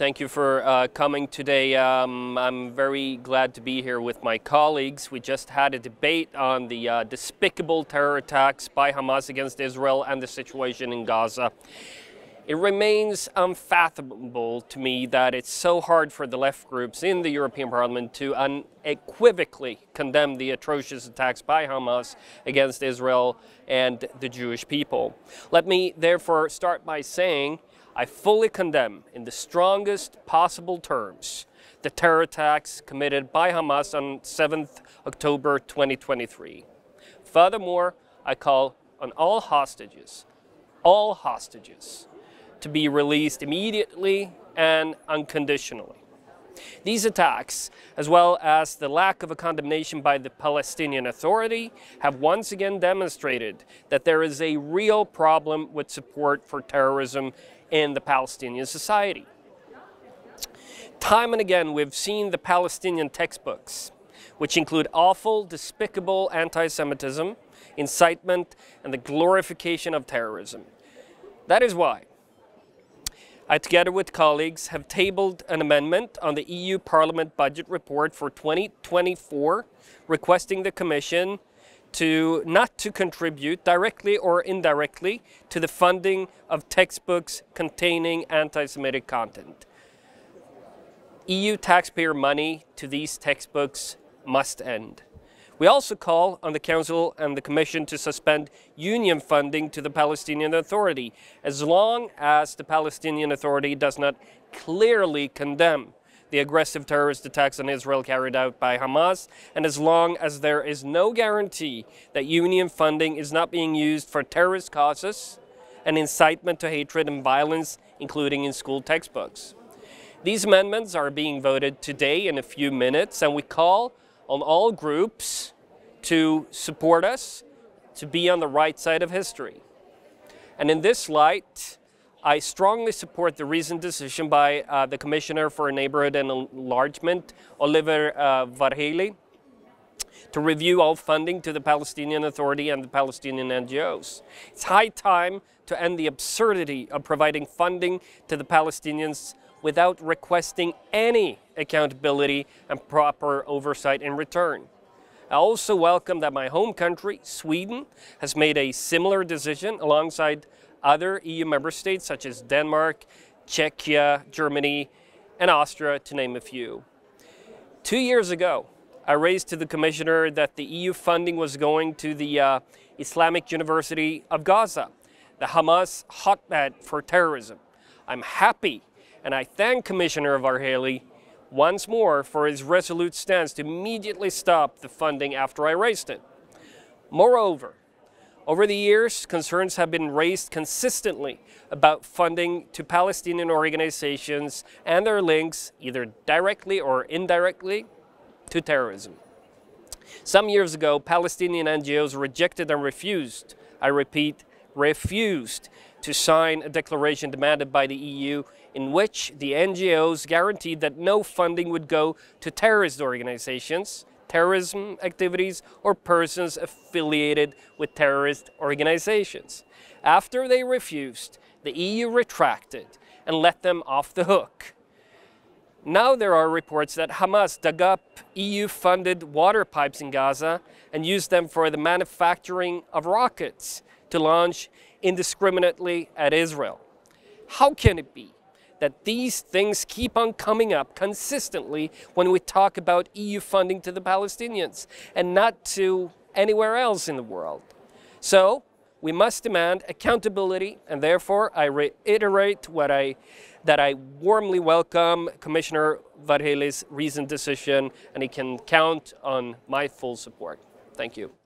Thank you for uh, coming today. Um, I'm very glad to be here with my colleagues. We just had a debate on the uh, despicable terror attacks by Hamas against Israel and the situation in Gaza. It remains unfathomable to me that it's so hard for the left groups in the European Parliament to unequivocally condemn the atrocious attacks by Hamas against Israel and the Jewish people. Let me therefore start by saying I fully condemn, in the strongest possible terms, the terror attacks committed by Hamas on 7th October 2023. Furthermore, I call on all hostages, all hostages, to be released immediately and unconditionally. These attacks, as well as the lack of a condemnation by the Palestinian Authority, have once again demonstrated that there is a real problem with support for terrorism in the Palestinian society. Time and again, we've seen the Palestinian textbooks, which include awful, despicable anti Semitism, incitement, and the glorification of terrorism. That is why I, together with colleagues, have tabled an amendment on the EU Parliament budget report for 2024, requesting the Commission to not to contribute directly or indirectly to the funding of textbooks containing anti-Semitic content. EU taxpayer money to these textbooks must end. We also call on the Council and the Commission to suspend union funding to the Palestinian Authority as long as the Palestinian Authority does not clearly condemn the aggressive terrorist attacks on Israel carried out by Hamas, and as long as there is no guarantee that union funding is not being used for terrorist causes and incitement to hatred and violence, including in school textbooks. These amendments are being voted today in a few minutes, and we call on all groups to support us, to be on the right side of history. And in this light, I strongly support the recent decision by uh, the Commissioner for Neighborhood and Enlargement, Oliver uh, Varhelyi, to review all funding to the Palestinian Authority and the Palestinian NGOs. It's high time to end the absurdity of providing funding to the Palestinians without requesting any accountability and proper oversight in return. I also welcome that my home country, Sweden, has made a similar decision alongside other EU member states such as Denmark, Czechia, Germany, and Austria, to name a few. Two years ago, I raised to the Commissioner that the EU funding was going to the uh, Islamic University of Gaza, the Hamas hotbed for terrorism. I'm happy and I thank Commissioner Varhelyi once more for his resolute stance to immediately stop the funding after I raised it. Moreover, over the years, concerns have been raised consistently about funding to Palestinian organizations and their links, either directly or indirectly, to terrorism. Some years ago, Palestinian NGOs rejected and refused, I repeat, refused to sign a declaration demanded by the EU in which the NGOs guaranteed that no funding would go to terrorist organizations terrorism activities or persons affiliated with terrorist organizations. After they refused, the EU retracted and let them off the hook. Now there are reports that Hamas dug up EU-funded water pipes in Gaza and used them for the manufacturing of rockets to launch indiscriminately at Israel. How can it be that these things keep on coming up consistently when we talk about EU funding to the Palestinians and not to anywhere else in the world. So we must demand accountability, and therefore I reiterate what I, that I warmly welcome Commissioner Varhelyi's recent decision, and he can count on my full support. Thank you.